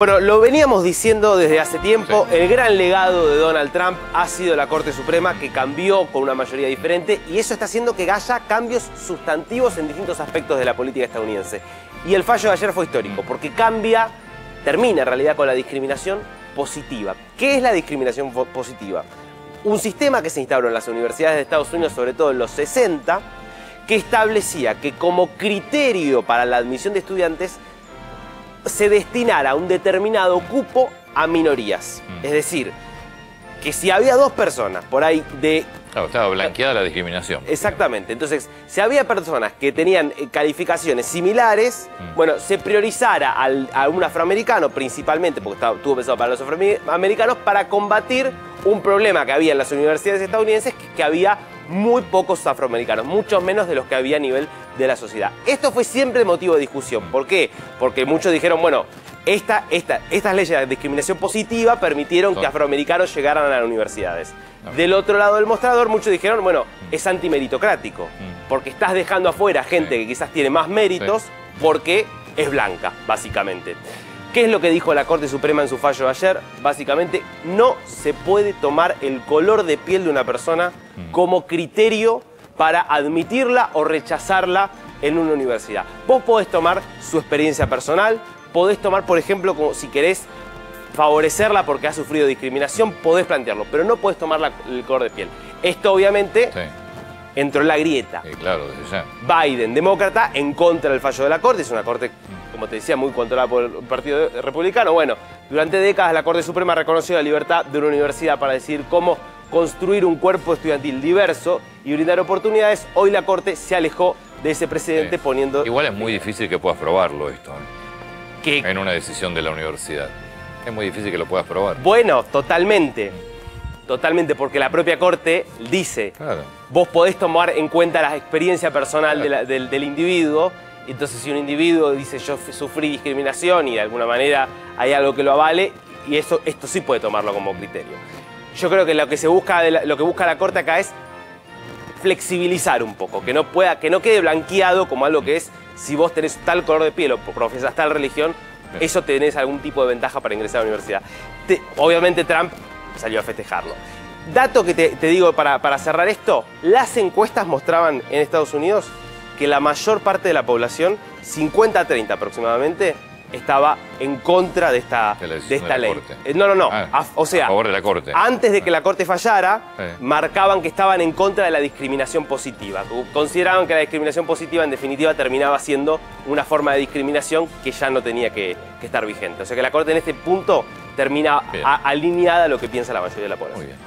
Bueno, lo veníamos diciendo desde hace tiempo, el gran legado de Donald Trump ha sido la Corte Suprema que cambió con una mayoría diferente y eso está haciendo que haya cambios sustantivos en distintos aspectos de la política estadounidense. Y el fallo de ayer fue histórico porque cambia, termina en realidad con la discriminación positiva. ¿Qué es la discriminación positiva? Un sistema que se instauró en las universidades de Estados Unidos, sobre todo en los 60, que establecía que como criterio para la admisión de estudiantes se destinara un determinado cupo a minorías. Mm. Es decir, que si había dos personas por ahí de... Claro, estaba blanqueada la discriminación. Exactamente. Entonces, si había personas que tenían eh, calificaciones similares, Mm. bueno, se priorizara al- a un afroamericano principalmente, porque estaba, estuvo pensado para los afroamericanos, para combatir un problema que había en las universidades estadounidenses, que, que había muy pocos afroamericanos, muchos menos de los que había a nivel de la sociedad. Esto fue siempre motivo de discusión. ¿Por qué? Porque muchos dijeron, bueno, esta, esta, estas leyes de discriminación positiva permitieron que afroamericanos llegaran a las universidades. Del otro lado del mostrador, muchos dijeron, bueno, es antimeritocrático, Mm. porque estás dejando afuera gente que quizás tiene más méritos porque es blanca, básicamente. ¿Qué es lo que dijo la Corte Suprema en su fallo de ayer? Básicamente, no se puede tomar el color de piel de una persona Mm. como criterio para admitirla o rechazarla en una universidad. Vos podés tomar su experiencia personal, podés tomar, por ejemplo, como si querés favorecerla porque ha sufrido discriminación, podés plantearlo, pero no podés tomar la- el color de piel. Esto obviamente Sí, entró en la grieta. sí, claro, desde ya. Biden, demócrata, en contra del fallo de la Corte. Es una Corte, como te decía, muy controlada por el Partido Republicano. Bueno, durante décadas la Corte Suprema reconoció la libertad de una universidad para decidir cómo construir un cuerpo estudiantil diverso y brindar oportunidades. Hoy la Corte se alejó de ese precedente Sí. poniendo Igual es muy difícil que puedas probarlo esto, ¿eh? que, en una decisión de la universidad. Es muy difícil que lo puedas probar. bueno, totalmente, totalmente, porque la propia Corte dice, Claro. vos podés tomar en cuenta la experiencia personal de la- del, del individuo. Entonces, si un individuo dice yo sufrí discriminación y de alguna manera hay algo que lo avale, y eso, esto sí puede tomarlo como criterio. Yo creo que lo que se busca, lo que busca la corte acá es flexibilizar un poco, que no pueda, que no quede blanqueado como algo que es si vos tenés tal color de piel o profesas tal religión, Bien. eso tenés algún tipo de ventaja para ingresar a la universidad. Te- obviamente Trump salió a festejarlo. Dato que te, te digo para, para cerrar esto, las encuestas mostraban en Estados Unidos que la mayor parte de la población, 50-30 aproximadamente, estaba en contra de esta, De esta de ley. Corte. Eh, No, no, no. Ah, A- o sea, a favor de la Corte. antes de que la Corte fallara, Sí. marcaban que estaban en contra de la discriminación positiva. Consideraban que la discriminación positiva en definitiva terminaba siendo una forma de discriminación que ya no tenía que, que estar vigente. O sea que la Corte en este punto termina a- alineada a lo que piensa la mayoría de la población. Muy bien.